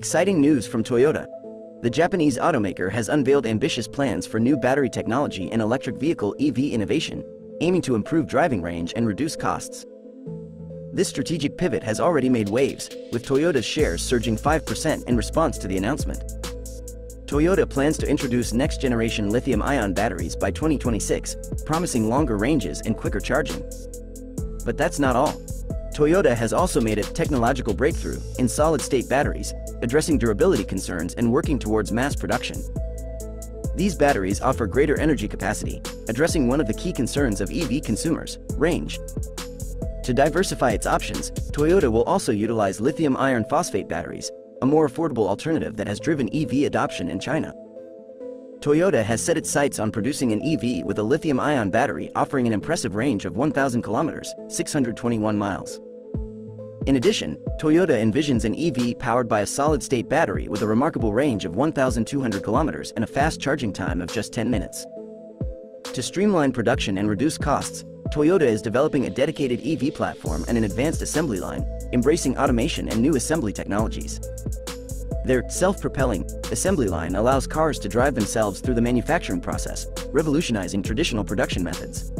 Exciting news from Toyota. The Japanese automaker has unveiled ambitious plans for new battery technology and electric vehicle EV innovation, aiming to improve driving range and reduce costs. This strategic pivot has already made waves, with Toyota's shares surging 5% in response to the announcement. Toyota plans to introduce next-generation lithium-ion batteries by 2026, promising longer ranges and quicker charging. But that's not all. Toyota has also made a technological breakthrough in solid-state batteries, addressing durability concerns and working towards mass production. These batteries offer greater energy capacity, addressing one of the key concerns of EV consumers, range. To diversify its options, Toyota will also utilize lithium iron phosphate batteries, a more affordable alternative that has driven EV adoption in China. Toyota has set its sights on producing an EV with a lithium-ion battery offering an impressive range of 1,000 kilometers, 621 miles. In addition, Toyota envisions an EV powered by a solid-state battery with a remarkable range of 1,200 kilometers and a fast charging time of just 10 minutes. To streamline production and reduce costs, Toyota is developing a dedicated EV platform and an advanced assembly line, embracing automation and new assembly technologies. Their self-propelling assembly line allows cars to drive themselves through the manufacturing process, revolutionizing traditional production methods.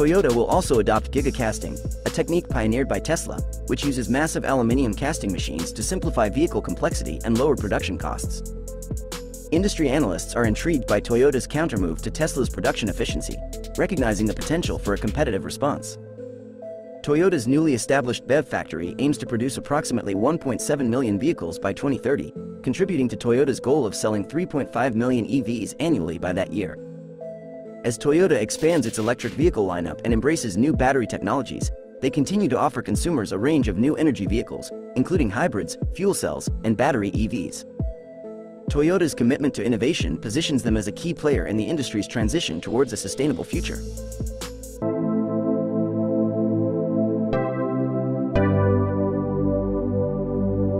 Toyota will also adopt gigacasting, a technique pioneered by Tesla, which uses massive aluminium casting machines to simplify vehicle complexity and lower production costs. Industry analysts are intrigued by Toyota's countermove to Tesla's production efficiency, recognizing the potential for a competitive response. Toyota's newly established BEV factory aims to produce approximately 1.7 million vehicles by 2030, contributing to Toyota's goal of selling 3.5 million EVs annually by that year. As Toyota expands its electric vehicle lineup and embraces new battery technologies, they continue to offer consumers a range of new energy vehicles, including hybrids, fuel cells, and battery EVs. Toyota's commitment to innovation positions them as a key player in the industry's transition towards a sustainable future.